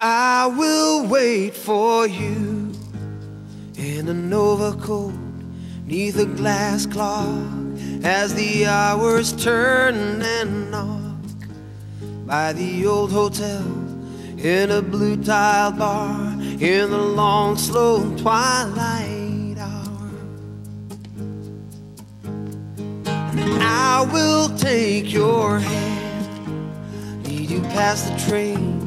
I will wait for you in an overcoat neath a glass clock as the hours turn and knock by the old hotel in a blue tiled bar in the long slow twilight hour. I will take your hand, lead you past the trains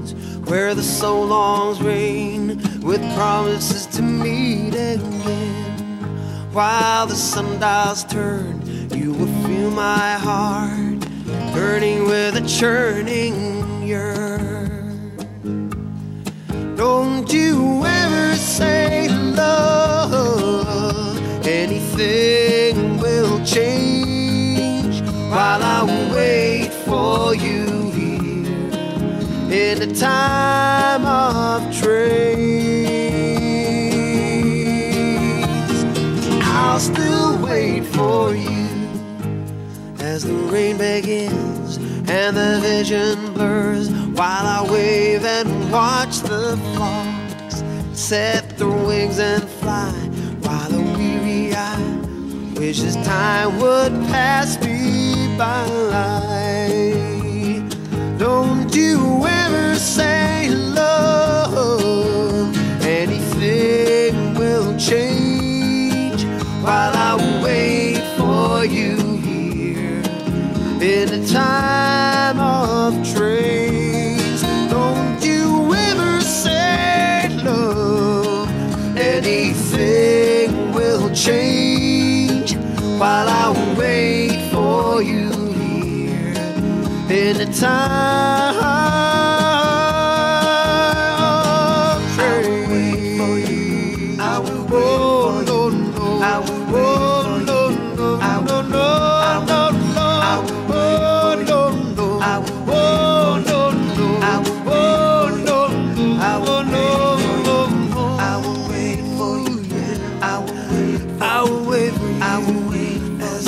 where the so longs rain with promises to meet again. While the sundials turn, you will feel my heart burning with a churning yearn. Don't you ever say love, anything will change while I wait for you in the time of trains. I'll still wait for you as the rain begins and the vision blurs while I wave and watch the flocks set their wings and fly while a weary eye wishes time would pass me by. Change while I wait for you here in the time of trains. Don't you ever say love, anything will change while I wait for you here in the time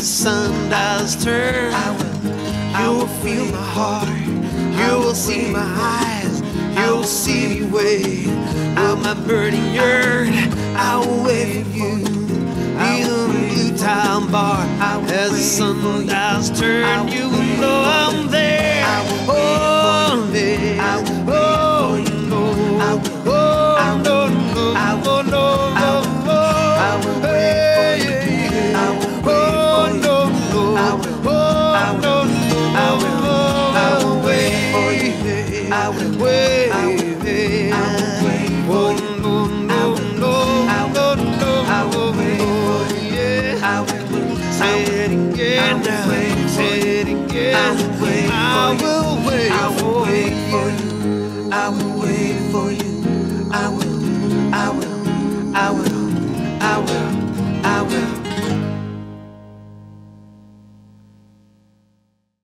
the sun does turn. I will. You will feel my heart. You will see my eyes. You will see me wait with my burning yearn. I will wait for you. Be the blue town bar as the sun does turn. You will know I will wait and I will wait for you. I will wait for you. I will I will I will I will.